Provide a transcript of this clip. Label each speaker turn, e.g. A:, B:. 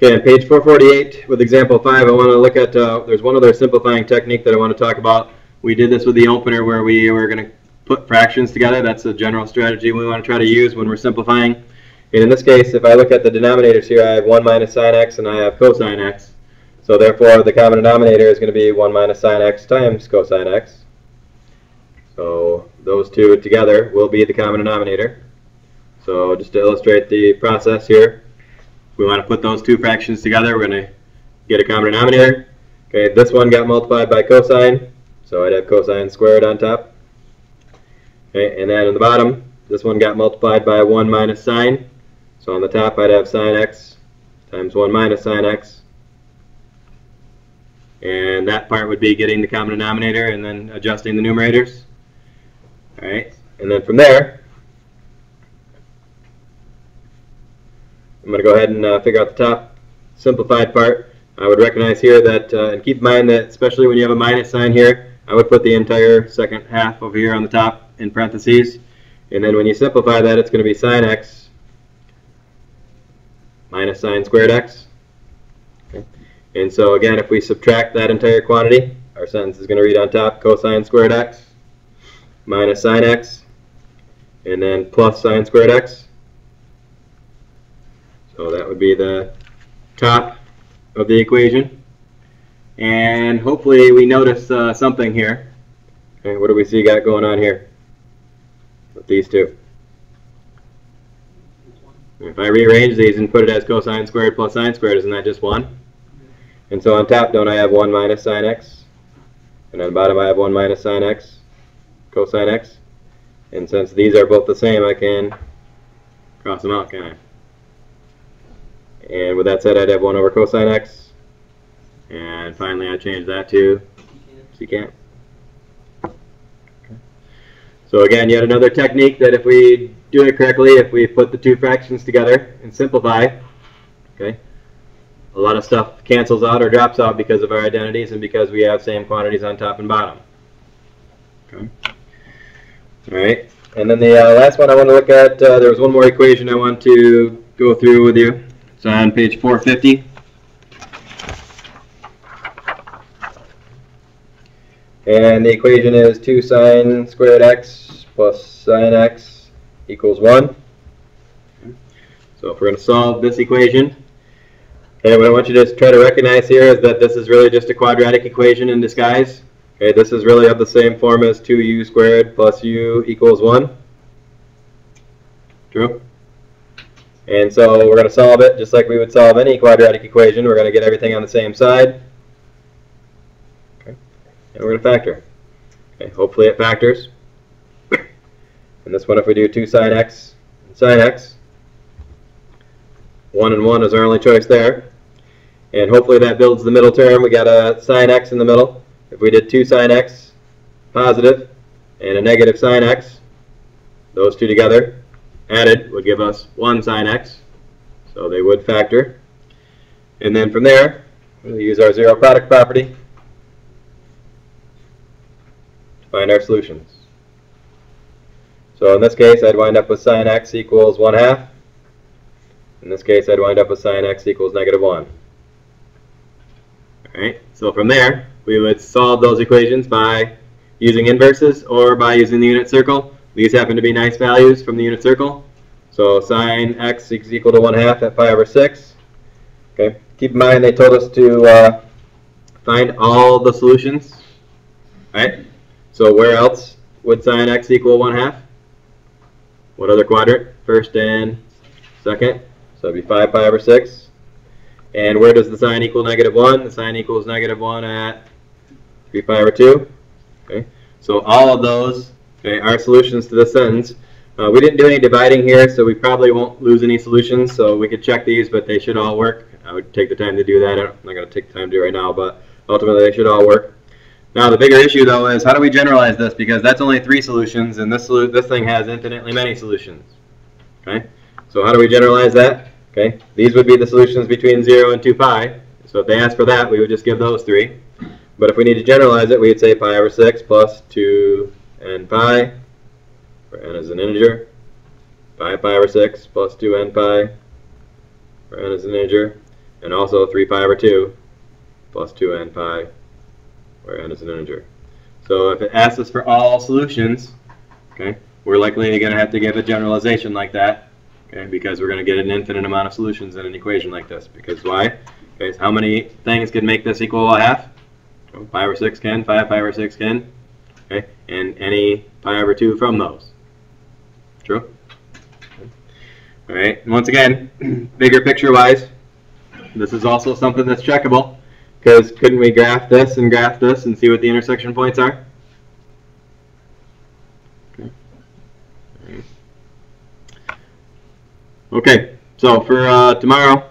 A: Okay, on page 448 with example 5, I want to look at, uh, there's one other simplifying technique that I want to talk about. We did this with the opener where we were going to put fractions together. That's a general strategy we want to try to use when we're simplifying. And in this case, if I look at the denominators here, I have 1 minus sine x and I have cosine x. So therefore, the common denominator is going to be 1 minus sine x times cosine x. So those two together will be the common denominator. So just to illustrate the process here, we want to put those two fractions together. We're going to get a common denominator. Okay, this one got multiplied by cosine, so I'd have cosine squared on top. Okay, and then on the bottom, this one got multiplied by 1 minus sine. So on the top, I'd have sine x times 1 minus sine x. And that part would be getting the common denominator and then adjusting the numerators. All right, and then from there, I'm going to go ahead and uh, figure out the top simplified part. I would recognize here that, uh, and keep in mind that especially when you have a minus sign here, I would put the entire second half over here on the top in parentheses. And then when you simplify that, it's going to be sine x minus sine squared x. Okay. And so again, if we subtract that entire quantity, our sentence is going to read on top cosine squared x minus sine x, and then plus sine squared x. Would be the top of the equation. And hopefully we notice uh, something here. Okay, what do we see got going on here with these two? If I rearrange these and put it as cosine squared plus sine squared, isn't that just 1? And so on top, don't I have 1 minus sine x? And on the bottom, I have 1 minus sine x cosine x. And since these are both the same, I can cross them out, can I? And with that said, I'd have 1 over cosine x. And finally, I change that to secant. So again, yet another technique that if we do it correctly, if we put the two fractions together and simplify, okay, a lot of stuff cancels out or drops out because of our identities and because we have same quantities on top and bottom. Okay. All right, and then the uh, last one I want to look at, uh, there was one more equation I want to go through with you. It's on page 450. And the equation is 2 sine squared x plus sine x equals 1. So if we're going to solve this equation, okay, what I want you to try to recognize here is that this is really just a quadratic equation in disguise. Okay, this is really of the same form as 2u squared plus u equals 1. True? And so we're going to solve it just like we would solve any quadratic equation. We're going to get everything on the same side. Okay. And we're going to factor. Okay, hopefully it factors. And this one, if we do 2 sine x and sine x, 1 and 1 is our only choice there. And hopefully that builds the middle term. We got a sine x in the middle. If we did 2 sine x positive and a negative sine x, those two together added would give us 1 sine x. So they would factor. And then from there, we'll use our zero product property to find our solutions. So in this case, I'd wind up with sine x equals 1 half. In this case, I'd wind up with sine x equals negative 1. Alright, so from there, we would solve those equations by using inverses or by using the unit circle. These happen to be nice values from the unit circle. So sine x is equal to 1 half at pi over 6. Okay. Keep in mind they told us to uh, find all the solutions. Right? So where else would sine x equal 1 half? What other quadrant? First and second. So it'd be 5 pi over 6. And where does the sine equal negative 1? The sine equals negative 1 at 3 pi over 2. Okay, so all of those okay, our solutions to this sentence. Uh, we didn't do any dividing here, so we probably won't lose any solutions. So we could check these, but they should all work. I would take the time to do that. I'm not going to take the time to do it right now, but ultimately they should all work. Now the bigger issue though is how do we generalize this? Because that's only three solutions, and this this thing has infinitely many solutions. Okay, so how do we generalize that? Okay, these would be the solutions between 0 and 2 pi. So if they ask for that, we would just give those three. But if we need to generalize it, we'd say pi over 6 plus 2n pi, where n is an integer, pi pi over 6 plus 2n pi, where n is an integer, and also 3 pi over 2 plus 2n pi, where n is an integer. So if it asks us for all solutions, okay, we're likely going to have to give a generalization like that, okay, because we're going to get an infinite amount of solutions in an equation like this. Because why? Okay, how many things can make this equal a half? Well, over 6 can, 5 pi over 6 can, okay, and any pi over 2 from those. True? All right, and once again, bigger picture wise, this is also something that's checkable because couldn't we graph this and graph this and see what the intersection points are? Okay, so for uh, tomorrow,